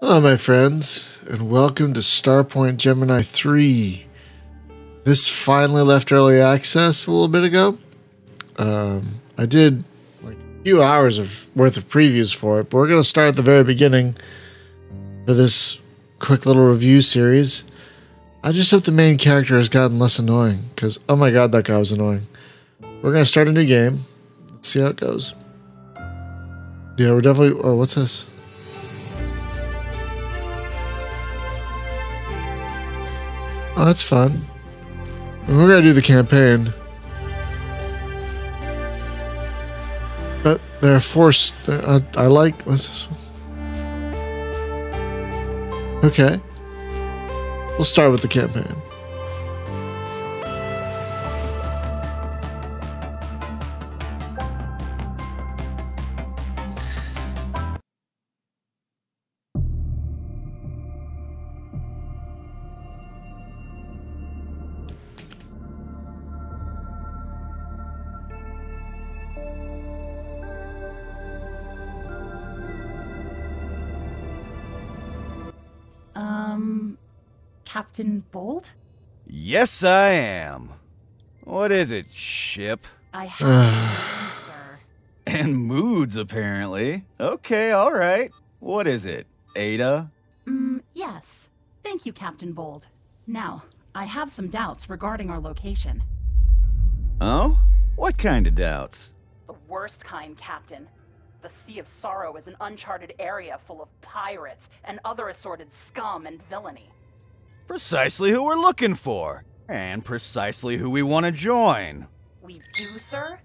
Hello, my friends, and welcome to Starpoint Gemini 3. This finally left early access a little bit ago. Um, I did like a few hours of worth of previews for it, but we're going to start at the very beginning for this quick little review series. I just hope the main character has gotten less annoying, because oh my god, that guy was annoying. We're going to start a new game. Let's see how it goes. Yeah, we're definitely. Oh, what's this? Oh, that's fun. We're gonna do the campaign. But they're forced. Uh, I, I like. What's this one? Okay. We'll start with the campaign. Um, Captain Bold? Yes, I am. What is it, ship? I have you, sir. And moods, apparently. Okay, alright. What is it, Ada? Mm, yes. Thank you, Captain Bold. Now, I have some doubts regarding our location. Oh? What kind of doubts? The worst kind, Captain. The Sea of Sorrow is an uncharted area full of pirates and other assorted scum and villainy. Precisely who we're looking for. And precisely who we want to join. We do, sir?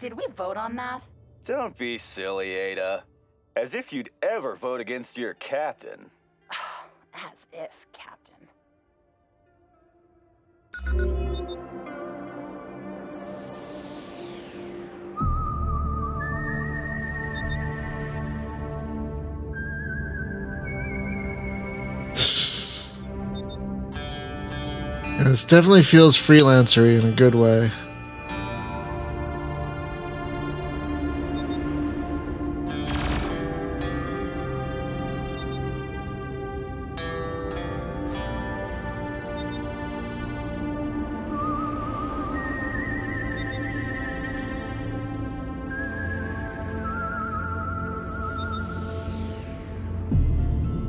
Did we vote on that? Don't be silly, Ada. As if you'd ever vote against your captain. As if, this definitely feels freelancery in a good way.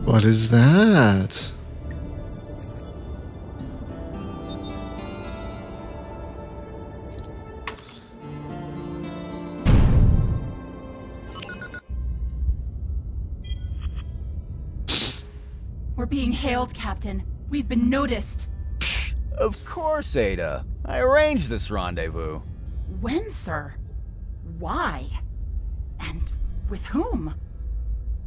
What is that? Being hailed, Captain. We've been noticed. Of course, Ada. I arranged this rendezvous. When, sir? Why? And with whom?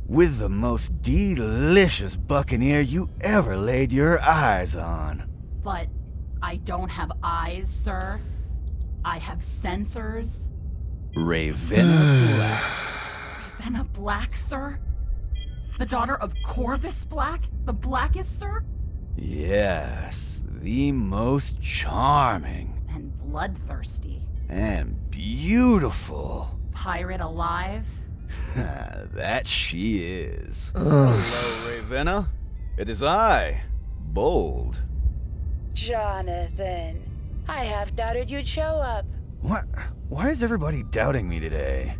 With the most delicious buccaneer you ever laid your eyes on. But I don't have eyes, sir. I have sensors. Ravenna Black. Ravenna Black, sir? The daughter of Corvus Black? The blackest, sir? Yes, the most charming And bloodthirsty. and beautiful. Pirate alive? that she is. Ugh. Hello, Ravenna. It is I, Bold. Jonathan, I half doubted you'd show up. What? Why is everybody doubting me today?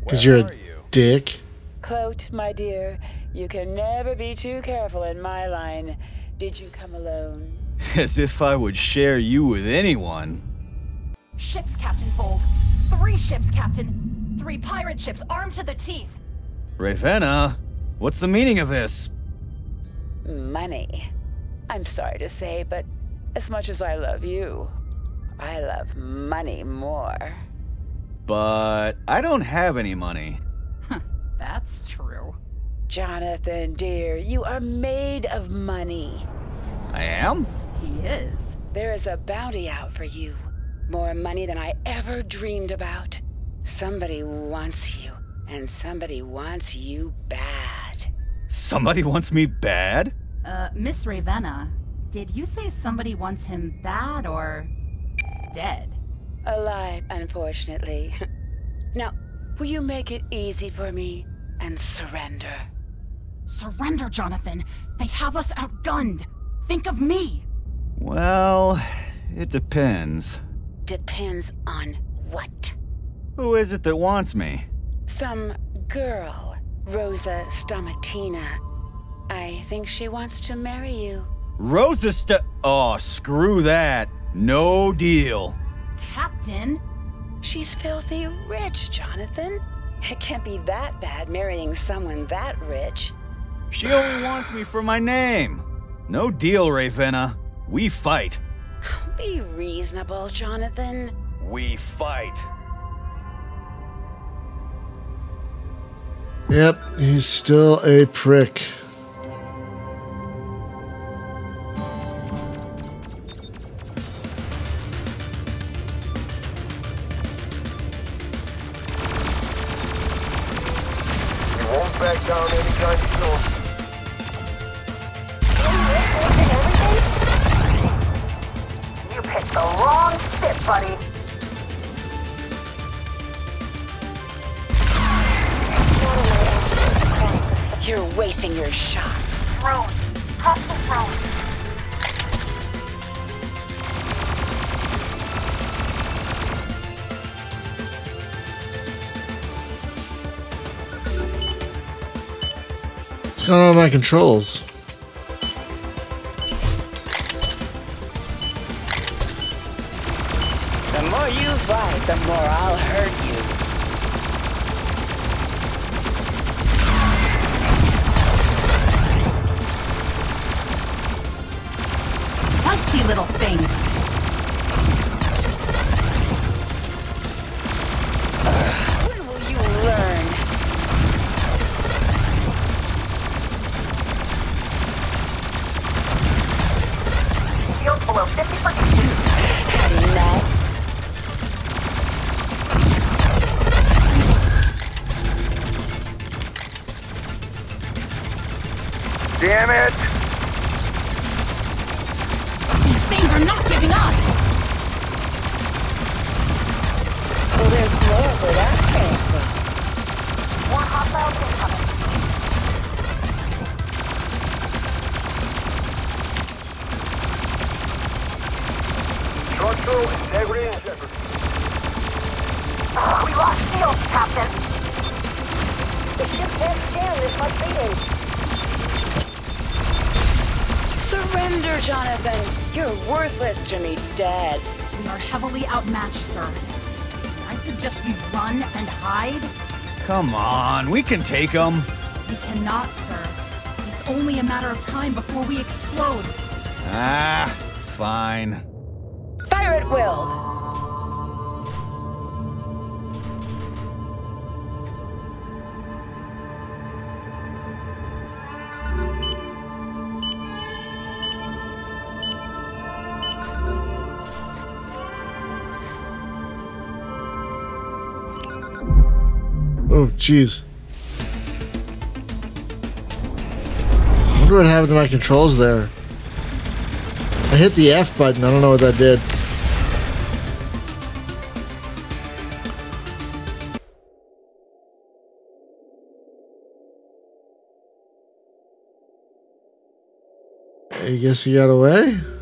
Because you're a- you? Dick. Quote, my dear, you can never be too careful in my line. Did you come alone? As if I would share you with anyone. Ships, Captain Bold. Three ships, Captain. Three pirate ships armed to the teeth. Ravenna, what's the meaning of this? Money. I'm sorry to say, but as much as I love you, I love money more. But I don't have any money. That's true. Jonathan, dear, you are made of money. I am? He is. There is a bounty out for you. More money than I ever dreamed about. Somebody wants you, and somebody wants you bad. Somebody wants me bad? Uh, Miss Ravenna, did you say somebody wants him bad or dead? Alive, unfortunately. now, will you make it easy for me and surrender? Surrender, Jonathan. They have us outgunned. Think of me. Well, it depends. Depends on what? Who is it that wants me? Some girl, Rosa Stomatina. I think she wants to marry you. Rosa St- Oh, screw that. No deal. Captain? She's filthy rich, Jonathan. It can't be that bad marrying someone that rich. She only wants me for my name. No deal, Ravenna. We fight. Be reasonable, Jonathan. We fight. Yep, he's still a prick. Down anytime controls? Stand this. Surrender, Jonathan. You're worthless to me, dead. We are heavily outmatched, sir. I suggest we run and hide. Come on, we can take them. We cannot, sir. It's only a matter of time before we explode. Ah, fine. Fire at will. Jeez. wonder what happened to my controls there. I hit the F button. I don't know what that did. I guess he got away?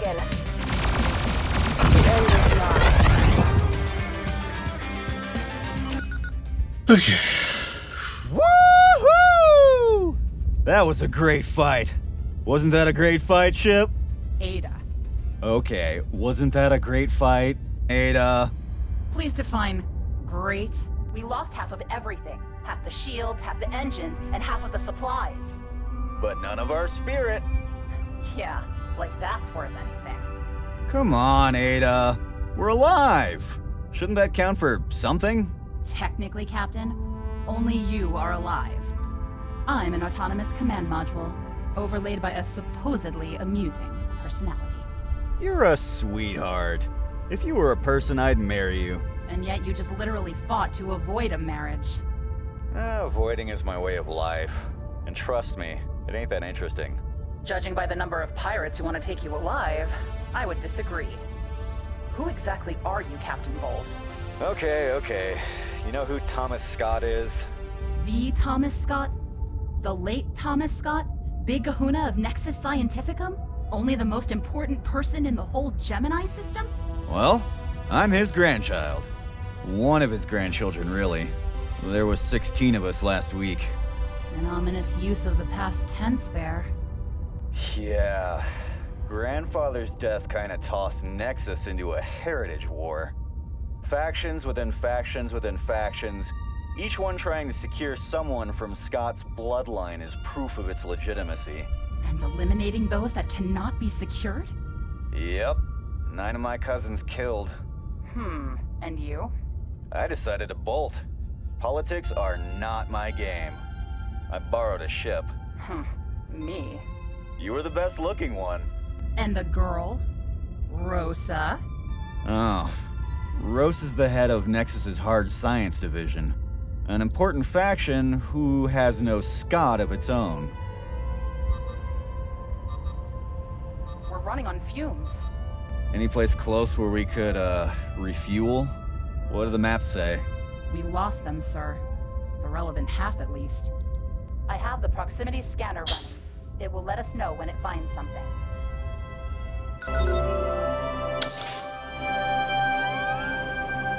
Damage taken. The end is nigh. Okay. Woohoo! That was a great fight. Wasn't that a great fight, Ship? Ada. Okay, wasn't that a great fight, Ada? Please define great. We lost half of everything. Half the shields, half the engines, and half of the supplies. But none of our spirit. Yeah, like that's worth anything. Come on, Ada. We're alive. Shouldn't that count for something? Technically, Captain, only you are alive. I'm an autonomous command module, overlaid by a supposedly amusing personality. You're a sweetheart. If you were a person, I'd marry you. And yet you just literally fought to avoid a marriage. Ah, avoiding is my way of life. And trust me, it ain't that interesting. Judging by the number of pirates who want to take you alive, I would disagree. Who exactly are you, Captain Bold? Okay, okay. You know who Thomas Scott is? The Thomas Scott? The late Thomas Scott? Big kahuna of Nexus Scientificum? Only the most important person in the whole Gemini system? Well, I'm his grandchild. One of his grandchildren, really. There was 16 of us last week. An ominous use of the past tense there. Yeah. Grandfather's death kinda tossed Nexus into a heritage war. Factions within factions within factions, each one trying to secure someone from Scott's bloodline is proof of its legitimacy. And eliminating those that cannot be secured? Yep. Nine of my cousins killed. Hmm, and you? I decided to bolt. Politics are not my game. I borrowed a ship. Hmm, me. You were the best looking one. And the girl? Rosa? Oh. Rose is the head of Nexus's hard science division. An important faction who has no Scott of its own. We're running on fumes. Any place close where we could, uh, refuel? What do the maps say? We lost them, sir. The relevant half, at least. I have the proximity scanner running. It will let us know when it finds something.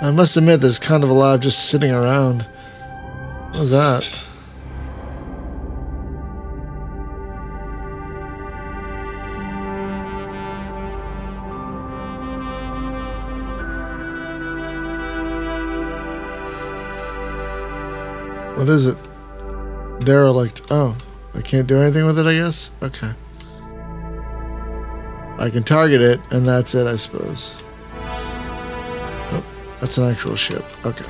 I must admit, there's kind of a lot just sitting around. What was that? What is it? Derelict. Oh, I can't do anything with it, I guess? Okay. I can target it, and that's it, I suppose. Oh, that's an actual ship. Okay.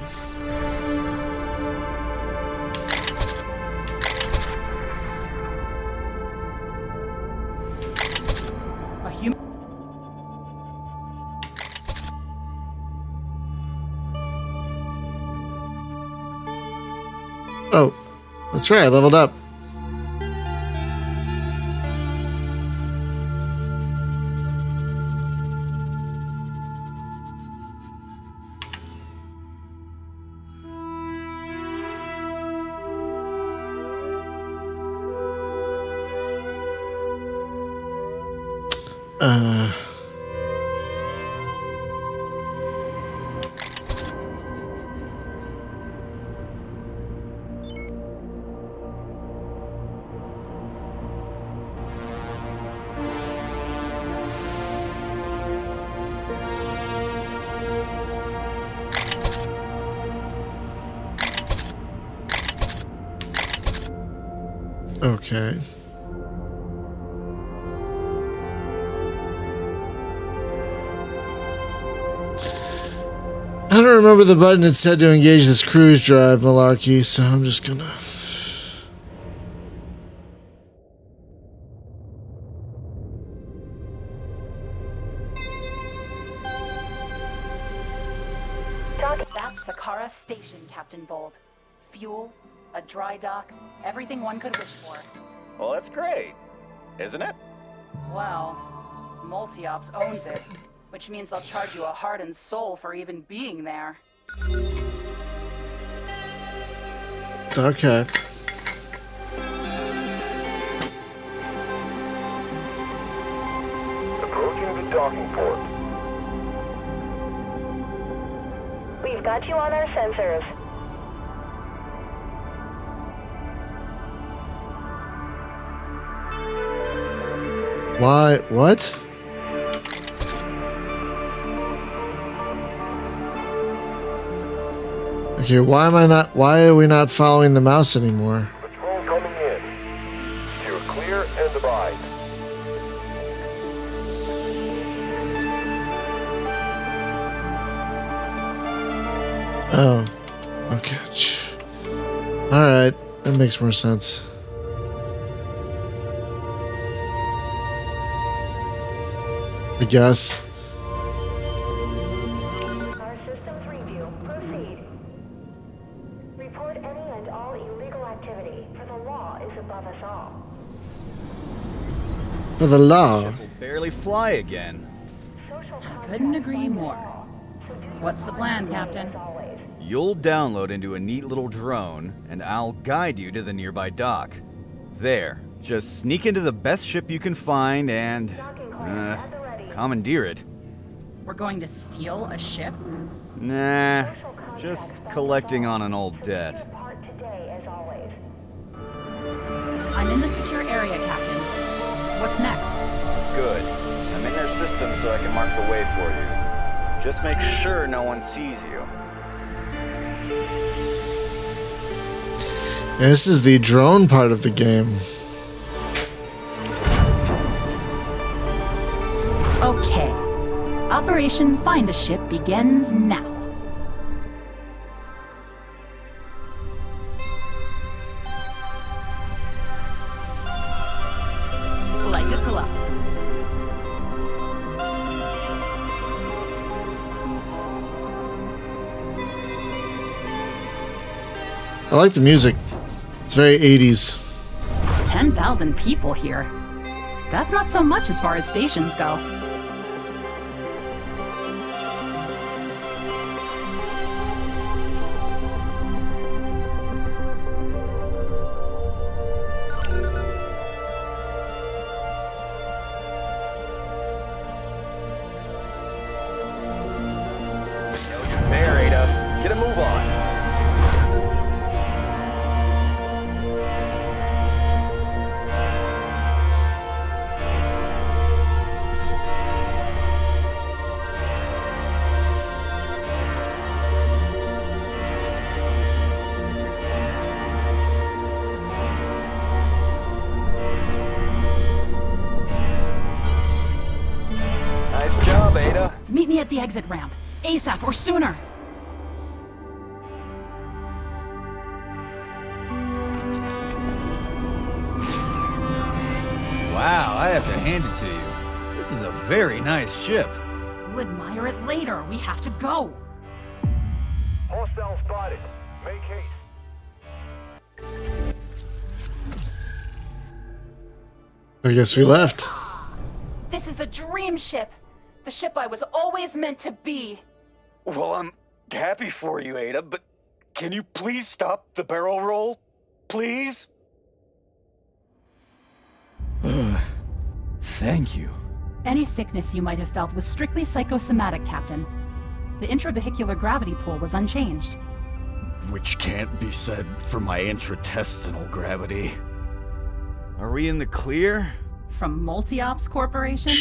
Oh, that's right, I leveled up. Okay. I don't remember the button it said to engage this cruise drive malarkey, so I'm just gonna. Heart and soul for even being there. Okay. Approaching the docking port. We've got you on our sensors. Why? What? Okay, why am I not? Why are we not following the mouse anymore? Patrol coming in. Steer clear and abide. Oh, okay. All right, that makes more sense. I guess. Above us all. For the law. Barely fly again. Social Couldn't agree more. What's the plan, Captain? You'll download into a neat little drone, and I'll guide you to the nearby dock. There, just sneak into the best ship you can find and. Uh, commandeer it. We're going to steal a ship? Nah, just collecting on an old debt. What's next? Good. I'm in their system so I can mark the way for you. Just make sure no one sees you. This is the drone part of the game. Okay. Operation Find a Ship begins now. I like the music. It's very 80s. 10,000 people here. That's not so much as far as stations go. Exit ramp. ASAP or sooner. Wow, I have to hand it to you. This is a very nice ship. We'll admire it later. We have to go. Hostile spotted. Make haste. I guess we left. This is a dream ship. The ship I was always meant to be. Well, I'm happy for you, Ada, but can you please stop the barrel roll? Please? Thank you. Any sickness you might have felt was strictly psychosomatic, Captain. The intravehicular gravity pull was unchanged. Which can't be said for my intratestinal gravity. Are we in the clear? From Multiops Corporation?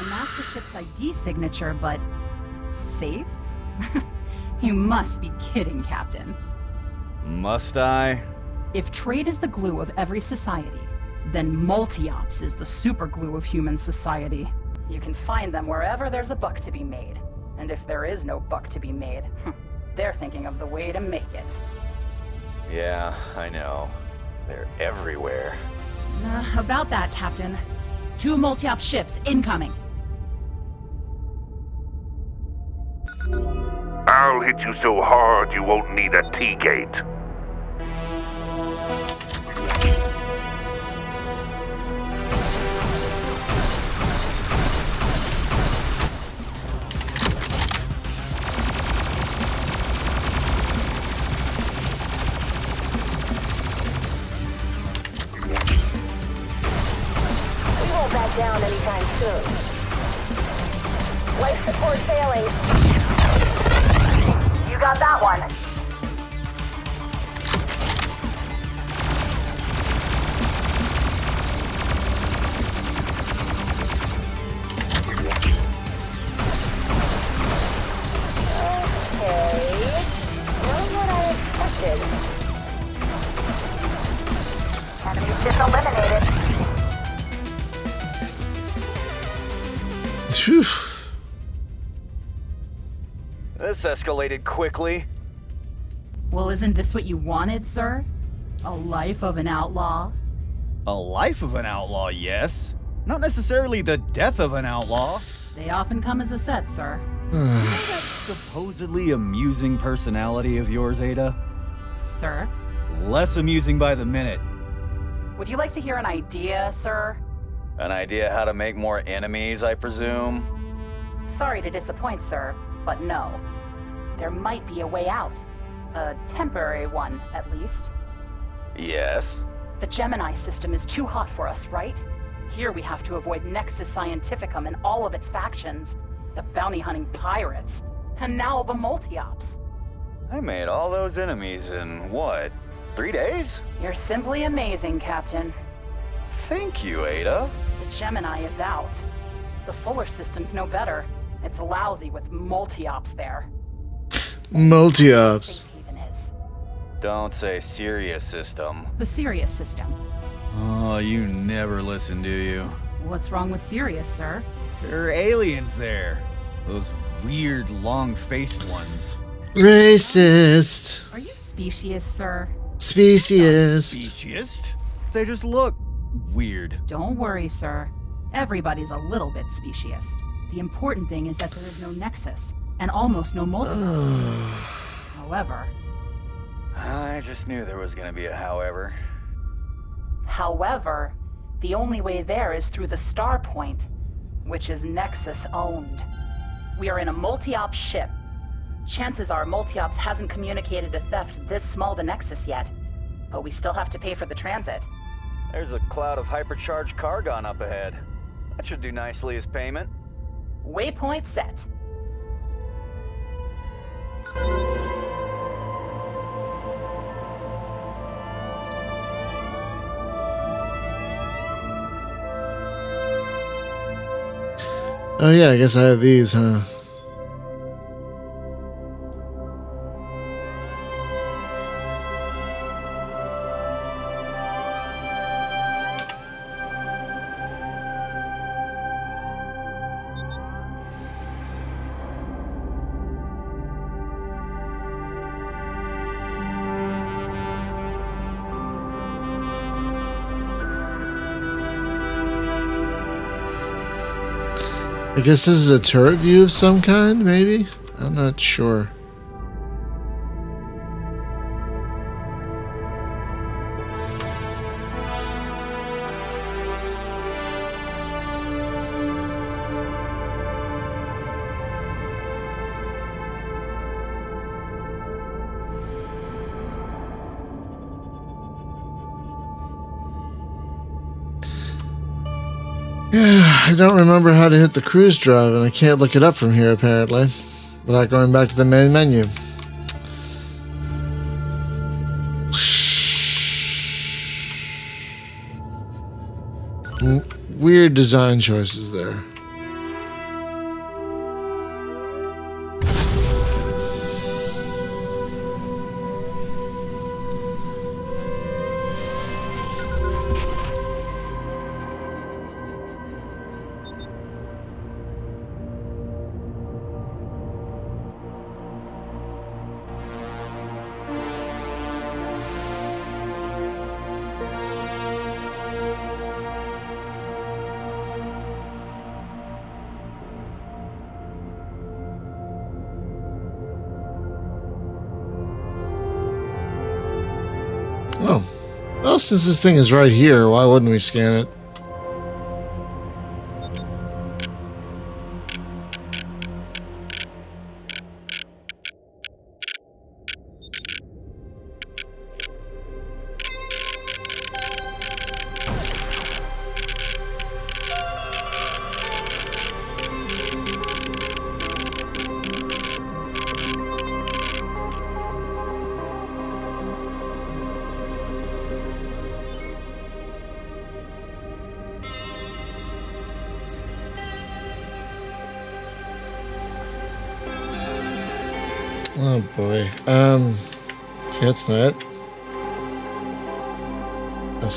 I masked the ship's ID signature, but safe? you must be kidding, Captain. Must I? If trade is the glue of every society, then Multiops is the super glue of human society. You can find them wherever there's a buck to be made. And if there is no buck to be made, they're thinking of the way to make it. Yeah, I know. They're everywhere. Uh, about that, Captain. Two Multiops ships incoming. Hit you so hard you won't need a T-gate. Escalated quickly. Well, isn't this what you wanted, sir? A life of an outlaw? A life of an outlaw, yes. Not necessarily the death of an outlaw. They often come as a set, sir. that Supposedly amusing personality of yours, Ada. Sir? Less amusing by the minute. Would you like to hear an idea, sir? An idea how to make more enemies, I presume? Sorry to disappoint, sir, but no. There might be a way out. A temporary one, at least. Yes. The Gemini system is too hot for us, right? Here we have to avoid Nexus Scientificum and all of its factions. The bounty hunting pirates. And now the multi-ops. I made all those enemies in what? Three days? You're simply amazing, Captain. Thank you, Ada. The Gemini is out. The solar system's no better. It's lousy with multi-ops there. Multi-ops. Safe Haven is. Don't say Sirius system. The Sirius system. Oh, you never listen, do you? What's wrong with Sirius, sir? There are aliens there. Those weird, long-faced ones. Racist. Are you specious, sir? Speciest. Speciest? They just look weird. Don't worry, sir. Everybody's a little bit speciest. The important thing is that there is no nexus, and almost no multiverse. However, I just knew there was gonna be a however. however, the only way there is through the Star Point, which is Nexus owned. We are in a multi-ops ship. Chances are multi-ops hasn't communicated a theft this small to Nexus yet, but we still have to pay for the transit. There's a cloud of hypercharged Cargon up ahead. That should do nicely as payment. Waypoint set. Oh yeah, I guess I have these, huh? I guess this is a turret view of some kind, maybe? I'm not sure. Yeah, I don't remember how to hit the cruise drive, and I can't look it up from here apparently, without going back to the main menu. Weird design choices there. Since this thing is right here, why wouldn't we scan it?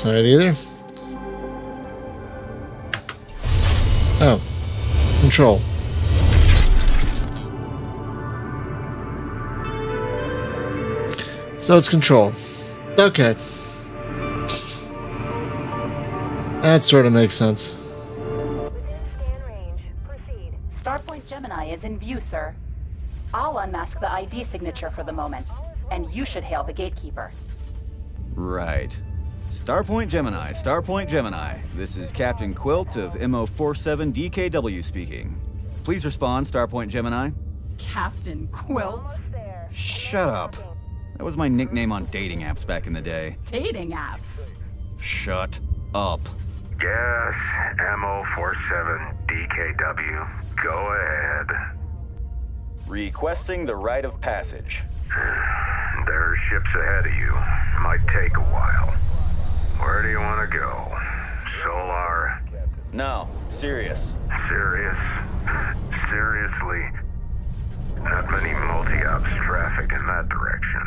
That's not either. Oh, control. So it's control. Okay. That sort of makes sense. Scan range. Proceed. Starpoint Gemini is in view, sir. I'll unmask the ID signature for the moment, and you should hail the gatekeeper. Right. Starpoint Gemini, Starpoint Gemini. This is Captain Quilt of MO47DKW speaking. Please respond, Starpoint Gemini. Captain Quilt? Shut up. That was my nickname on dating apps back in the day. Dating apps. Shut up. Yes, MO47 DKW. Go ahead. Requesting the rite of passage. There are ships ahead of you. Might take a while. Where do you want to go? Solar? No, Sirius. Sirius? Seriously? Not many multi-ops traffic in that direction.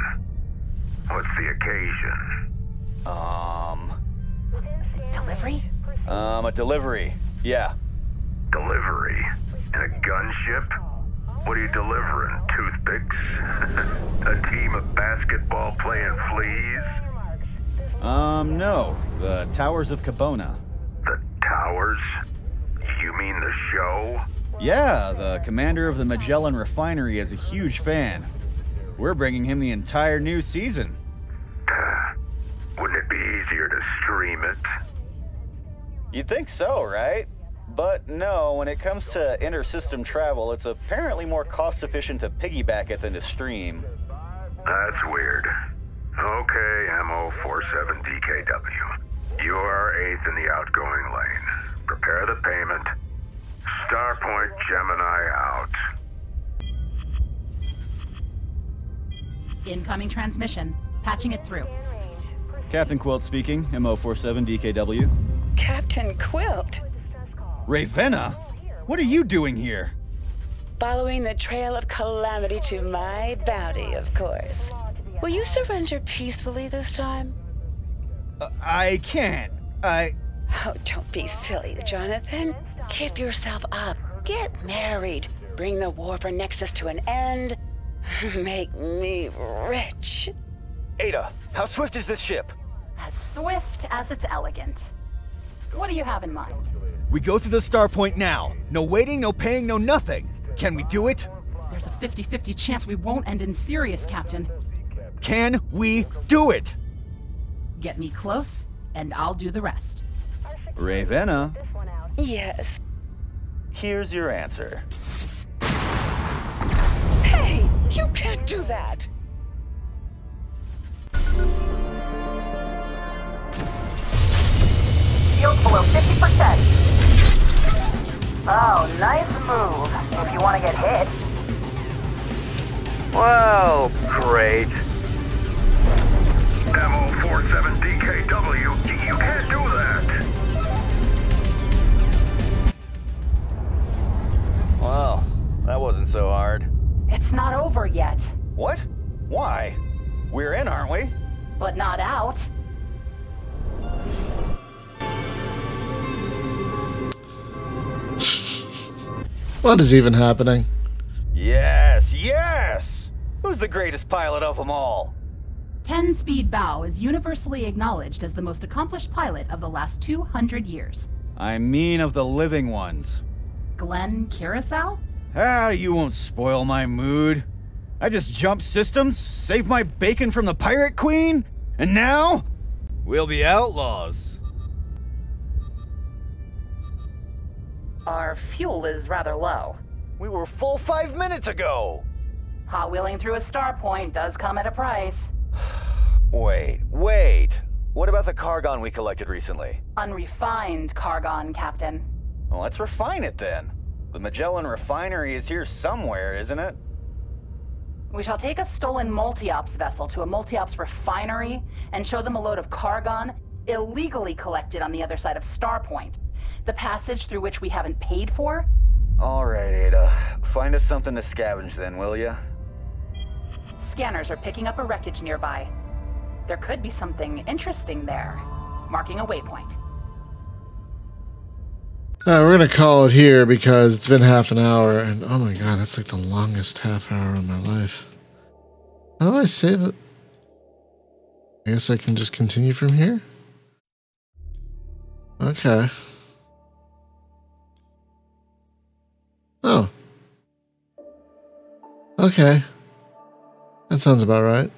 What's the occasion? Um, Delivery? um, a delivery. Yeah. Delivery? In a gunship? What are you delivering? Toothpicks? a team of basketball playing fleas? Um, no. The Towers of Cabona. The towers? You mean the show? Yeah, the commander of the Magellan refinery is a huge fan. We're bringing him the entire new season. Wouldn't it be easier to stream it? You'd think so, right? But no, when it comes to inter-system travel, it's apparently more cost-efficient to piggyback it than to stream. That's weird. Okay, MO47DKW. You are eighth in the outgoing lane. Prepare the payment. Starpoint Gemini out. Incoming transmission. Patching it through. Captain Quilt speaking, MO47DKW. Captain Quilt, Ravenna? What are you doing here? following the trail of calamity to my bounty, of course. Will you surrender peacefully this time? Uh, I can't. I. Oh, don't be silly, Jonathan. Keep yourself up. Get married. Bring the war for Nexus to an end. Make me rich. Ada, how swift is this ship? As swift as it's elegant. What do you have in mind? We go to the star point now. No waiting, no paying, no nothing. Can we do it? There's a 50 50 chance we won't end in Sirius, Captain. Can we do it? Get me close, and I'll do the rest. Ravenna. Yes. Here's your answer. Hey, you can't do that. Shields below 50%. Oh, nice move. If you want to get hit. Well, great. MO47DKW, you can't do that. Well, that wasn't so hard. It's not over yet, What? Why? We're in, aren't we? but not out. What is even happening? Yes, yes! Who's the greatest pilot of them all? 10 Speed Bow is universally acknowledged as the most accomplished pilot of the last 200 years. I mean of the living ones. Glenn Curacao? Ah, you won't spoil my mood. I just jumped systems, saved my bacon from the Pirate Queen, and now we'll be outlaws. Our fuel is rather low. We were full five minutes ago! Hot wheeling through a star point does come at a price. Wait, wait! What about the Cargon we collected recently? Unrefined Cargon, Captain. Well, let's refine it then. The Magellan refinery is here somewhere, isn't it? We shall take a stolen multi-ops vessel to a multi-ops refinery and show them a load of Cargon illegally collected on the other side of Starpoint. The passage through which we haven't paid for? Alright, Ada. Find us something to scavenge then, will ya? Scanners are picking up a wreckage nearby. There could be something interesting there. Marking a waypoint. Uh, we're gonna call it here because it's been half an hour, and oh my god, that's like the longest half hour of my life. How do I save it? I guess I can just continue from here. Okay. Oh. Okay. That sounds about right.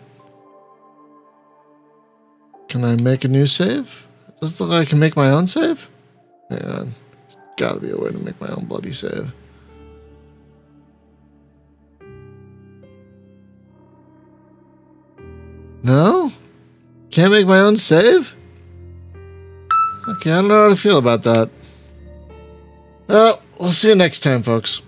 Can I make a new save? Does it look like I can make my own save? Hang on. Gotta be a way to make my own bloody save. No? Can't make my own save? Okay, I don't know how to feel about that. Well, we'll see you next time, folks.